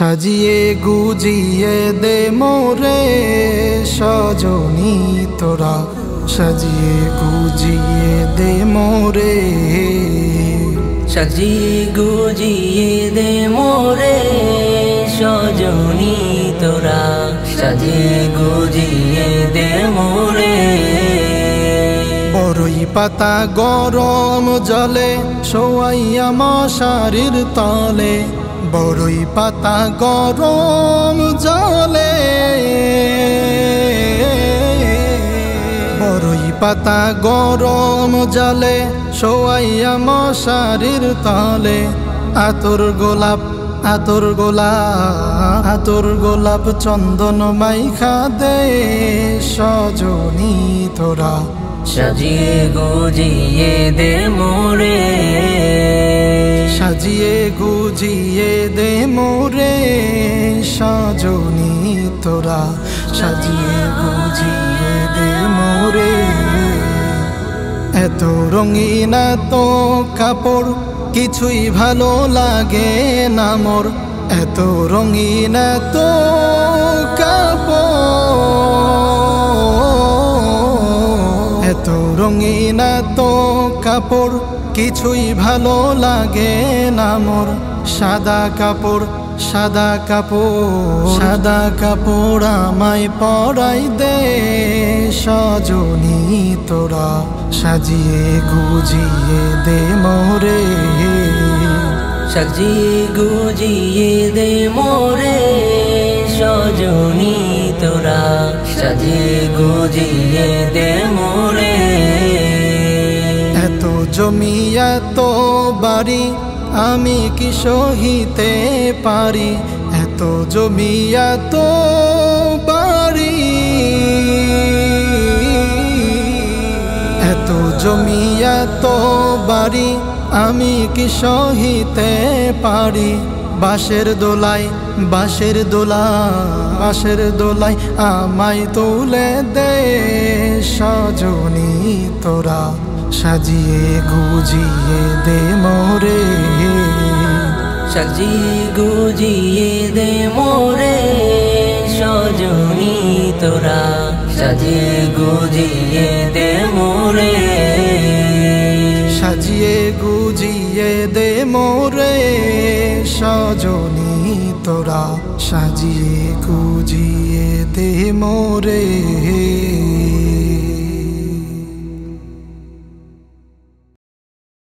সাজিয়ে গুজিয়ে দে মোরে সজনী তোরা। সাজিয়ে গুজিয়ে দে মোরে। সাজিয়ে গুজিয়ে দে মোরে সজনী তোরা। সাজিয়ে গুজিয়ে দে মোরে। বড়ই পাতা গরম জলে শোয়াইয়া মশারির তলে। বড়ই পাতা গরম জলে। বড়ই পাতা গরম জলে, শোয়াইয়া মশারির তলে। আতর গোলাপ আতর গোলাপ আতর গোলাপ চন্দন মাইখা দে। সজনী তোরা সাজিয়ে গুজিয়ে দে মোরে। গুজিয়ে দে মোরে, সজনী তোরা। সাজিয়ে, গুজিয়ে দে মোরে। এত রঙিন এত কাপড়, কিছুই ভালো লাগে না মোর। এত রঙিন এত কাপড়, এত রঙিন এত কাপড় কিছুই ভালো লাগে না মোর। সাদা কাপড় সাদা কাপড় সাদা কাপড় আমায় পরাই দে সজনী তোরা। সাজিয়ে গুজিয়ে দে মোরে। সাজিয়ে গুজিয়ে দে মোরে সজনী তোরা। সাজিয়ে গুজিয়ে দে মোরে। জমি এত বাড়ি, আমি কি সহিতে পারি? এত জমিয়া তো বাড়ি। এত জমিয়া এত বাড়ি, আমি কি সহিতে পারি? বাঁশের দোলাই বাঁশের দোলা বাঁশের দোলাই আমায় তুলে দে সজনী তোরা। সাজিয়ে গুজিয়ে দে মোরে। সাজিয়ে গুজিয়ে দে মোরে সজনী তোরা। সাজিয়ে গুজিয়ে দে মোরে। সাজিয়ে গুজিয়ে দে মোরে সজনী তোরা সাজিয়ে গুজিয়ে দে মোরে।